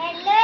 Hello.